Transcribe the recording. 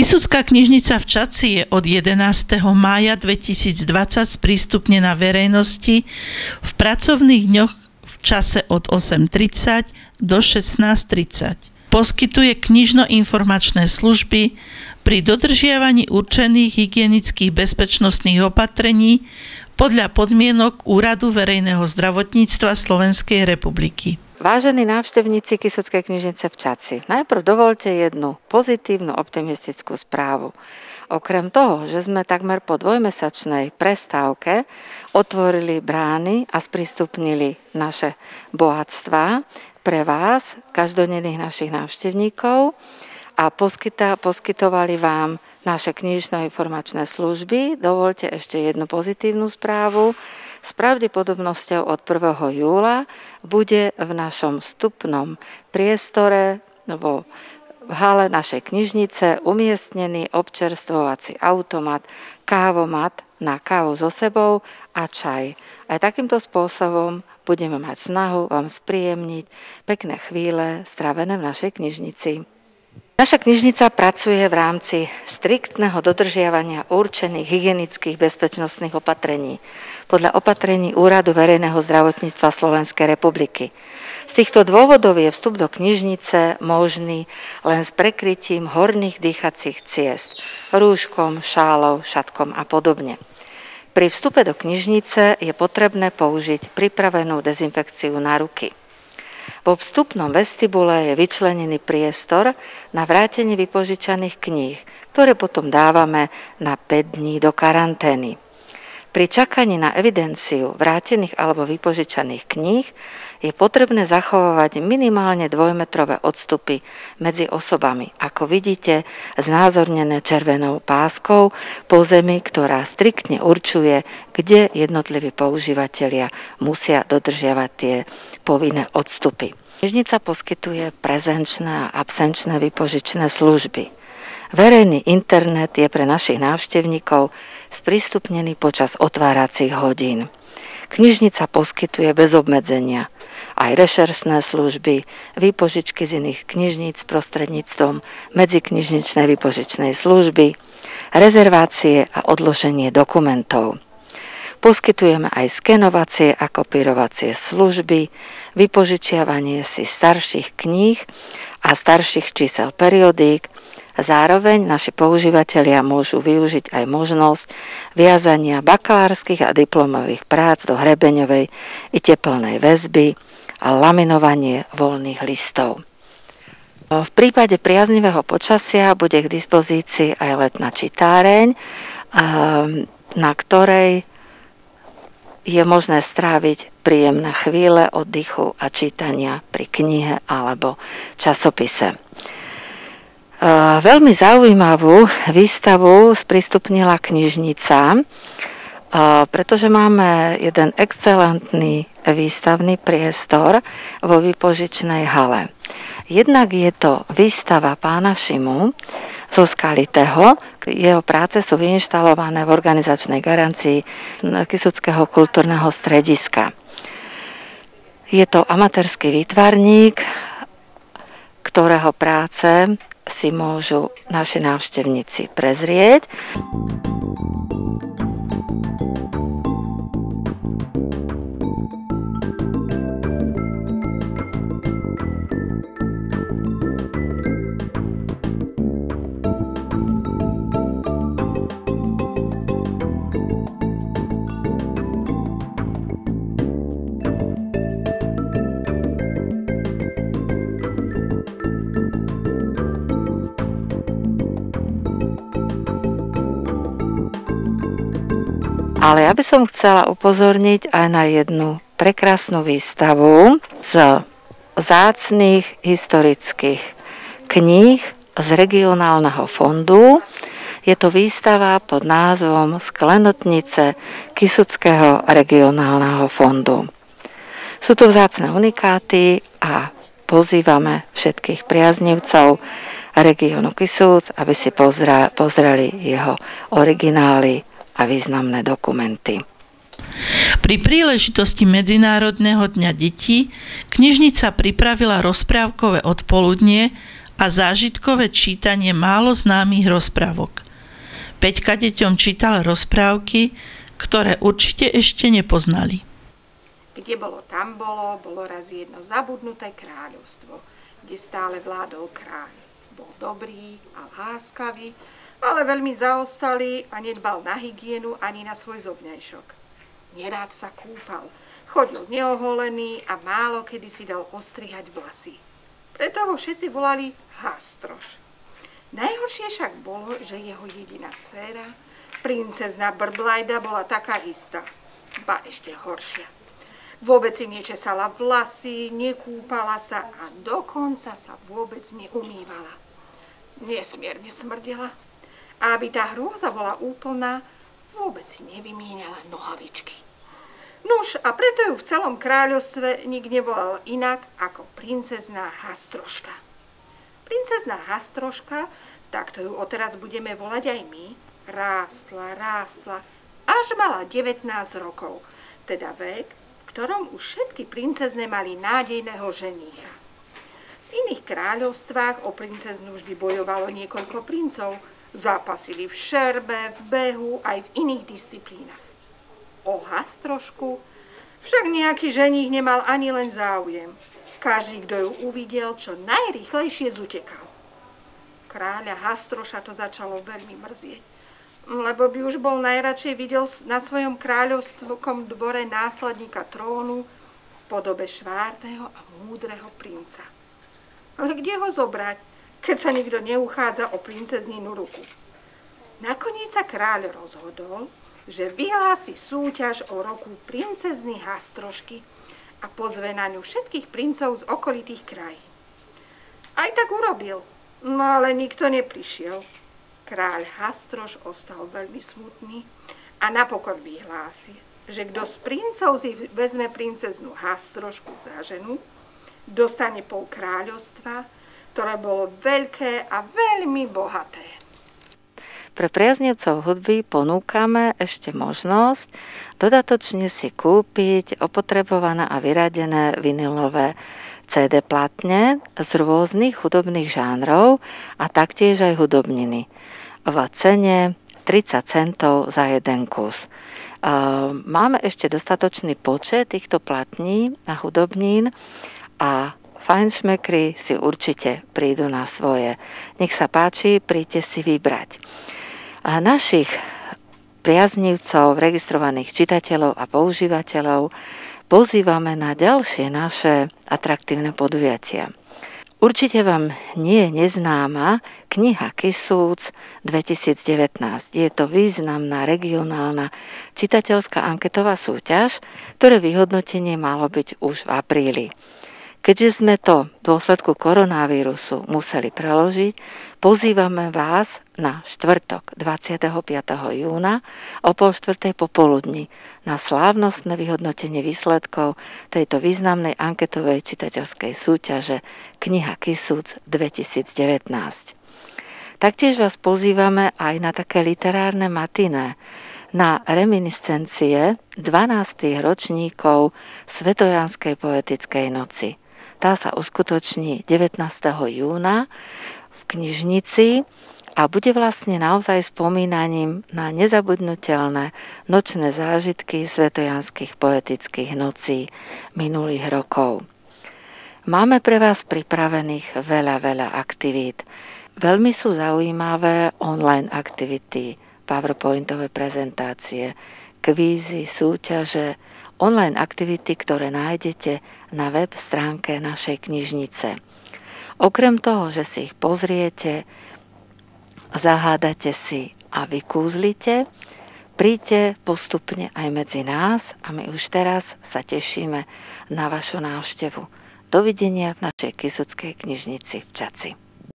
Kisucká knižnica v Čaci je od 11. mája 2020 sprístupnená verejnosti v pracovných dňoch v čase od 8.30 do 16.30. Poskytuje knižno-informačné služby pri dodržiavaní určených hygienických bezpečnostných opatrení podľa podmienok Úradu verejného zdravotníctva Slovenskej republiky. Vážení návštevníci Kisuckej knižnice v Čaci, najprv dovolte jednu pozitívnu optimistickú správu. Okrem toho, že sme takmer po dvojmesačnej prestávke otvorili brány a sprístupnili naše bohatstva pre vás, každodenných našich návštevníkov a poskytovali vám naše knižno-informačné služby, dovolte ešte jednu pozitívnu správu s pravdepodobnosťou od 1. júla bude v našom vstupnom priestore vo v hale našej knižnice umiestnený občerstvovací automat, kávomat na kávu so sebou a čaj. Aj takýmto spôsobom budeme mať snahu vám spríjemniť pekné chvíle strávené v našej knižnici. Naša knižnica pracuje v rámci striktného dodržiavania určených hygienických bezpečnostných opatrení podľa opatrení Úradu verejného zdravotníctva Slovenskej republiky. Z týchto dôvodov je vstup do knižnice možný len s prekrytím horných dýchacích ciest, rúškom, šálou, šatkom a podobne. Pri vstupe do knižnice je potrebné použiť pripravenú dezinfekciu na ruky. Vo vstupnom vestibule je vyčlenený priestor na vrátenie vypožičaných kníh, ktoré potom dávame na 5 dní do karantény. Pri čakaní na evidenciu vrátených alebo vypožičaných kníh je potrebné zachovávať minimálne dvojmetrové odstupy medzi osobami, ako vidíte znázornené červenou páskou po zemi, ktorá striktne určuje, kde jednotliví používateľia musia dodržiavať tie povinné odstupy. Knižnica poskytuje prezenčné a absenčné vypožičné služby. Verejný internet je pre našich návštevníkov sprístupnený počas otváracích hodín. Knižnica poskytuje bez obmedzenia aj rešersné služby, výpožičky z iných knižníc prostredníctvom medziknižničnej výpožičnej služby, rezervácie a odloženie dokumentov. Poskytujeme aj skenovacie a kopírovacie služby, vypožičiavanie si starších kníh a starších čísel periodík, Zároveň naši používateľia môžu využiť aj možnosť viazania bakalárskych a diplomových prác do hrebeňovej i teplnej väzby a laminovanie voľných listov. V prípade priaznivého počasia bude k dispozícii aj letná čitáreň, na ktorej je možné stráviť príjemné chvíle oddychu a čítania pri knihe alebo časopise. Veľmi zaujímavú výstavu sprístupnila knižnica, pretože máme jeden excelentný výstavný priestor vo vypožičnej hale. Jednak je to výstava pána Šimu zo Skalitého. Jeho práce sú vyinštalované v organizačnej garancii Kisuckého kultúrneho strediska. Je to amatérský výtvarník, ktorého práce si môžu naši návštevníci prezrieť. Ale ja by som chcela upozorniť aj na jednu prekrásnu výstavu z zácných historických kníh z regionálneho fondu. Je to výstava pod názvom Sklenotnice Kisuckého regionálneho fondu. Sú to vzácne unikáty a pozývame všetkých priaznivcov regiónu Kisúc, aby si pozreli jeho originály a významné dokumenty. Pri príležitosti Medzinárodného dňa detí knižnica pripravila rozprávkové odpoludnie a zážitkové čítanie málo známych rozprávok. Peťka deťom čítal rozprávky, ktoré určite ešte nepoznali. Kde bolo, tam bolo, bolo raz jedno zabudnuté kráľovstvo, kde stále vládol kráľ. Bol dobrý a láskavý, ale veľmi zaostalý a nedbal na hygienu ani na svoj zobňajšok. Nerád sa kúpal, chodil neoholený a málo kedy si dal ostrihať vlasy. Preto ho všetci volali Hastroš. Najhoršie však bolo, že jeho jediná dcéra, princezna Brblajda, bola taká istá, ba ešte horšia. Vôbec si nečesala vlasy, nekúpala sa a dokonca sa vôbec neumývala. Nesmierne smrdela. A aby tá hrôza bola úplná, vôbec si nevymieniala nohavičky. Nuž, a preto ju v celom kráľovstve nik nevolal inak ako princezná Hastroška. Princezná Hastroška, takto ju odteraz budeme volať aj my, rástla, rástla, až mala 19 rokov, teda vek, ktorom už všetky princezne mali nádejného ženícha. V iných kráľovstvách o princeznu vždy bojovalo niekoľko princov, zápasili v šerbe, v behu aj v iných disciplínach. O hastrošku však nejaký ženích nemal ani len záujem. Každý, kto ju uvidel, čo najrychlejšie zutekal. Kráľa Hastroša to začalo veľmi mrzieť lebo by už bol najradšej videl na svojom kráľovskom dvore následníka trónu v podobe švárneho a múdreho princa. Ale kde ho zobrať, keď sa nikto neuchádza o princezninu ruku? Nakoniec sa kráľ rozhodol, že vyhlási súťaž o roku princezny Hastrošky a pozve na ňu všetkých princov z okolitých krajín. Aj tak urobil, no ale nikto neprišiel. Kráľ Hastroš ostal veľmi smutný a napokon vyhlásil, že kto z princov si vezme princeznú Hastrošku za ženu, dostane pol kráľovstva, ktoré bolo veľké a veľmi bohaté. Pre priaznivcov hudby ponúkame ešte možnosť dodatočne si kúpiť opotrebované a vyradené vinilové CD platne z rôznych hudobných žánrov a taktiež aj hudobniny v cene 30 centov za jeden kus. Máme ešte dostatočný počet týchto platní a hudobnín a fajnšmekry si určite prídu na svoje. Nech sa páči, príďte si vybrať. A našich priaznivcov, registrovaných čitateľov a používateľov pozývame na ďalšie naše atraktívne podujatia. Určite vám nie je neznáma kniha Kisúc 2019. Je to významná regionálna čitateľská anketová súťaž, ktoré vyhodnotenie malo byť už v apríli. Keďže sme to v dôsledku koronavírusu museli preložiť, pozývame vás na štvrtok 25. júna o pol štvrtej popoludni na slávnostné vyhodnotenie výsledkov tejto významnej anketovej čitateľskej súťaže Kniha Kisúc 2019. Taktiež vás pozývame aj na také literárne matiné, na reminiscencie 12. ročníkov Svetojanskej poetickej noci. Tá sa uskutoční 19. júna v knižnici a bude vlastne naozaj spomínaním na nezabudnutelné nočné zážitky svetojanských poetických nocí minulých rokov. Máme pre vás pripravených veľa, veľa aktivít. Veľmi sú zaujímavé online aktivity, PowerPointové prezentácie, kvízy, súťaže, online aktivity, ktoré nájdete na web stránke našej knižnice. Okrem toho, že si ich pozriete, zahádate si a vykúzlite, príďte postupne aj medzi nás a my už teraz sa tešíme na vašu návštevu. Dovidenia v našej Kisuckej knižnici v Čaci.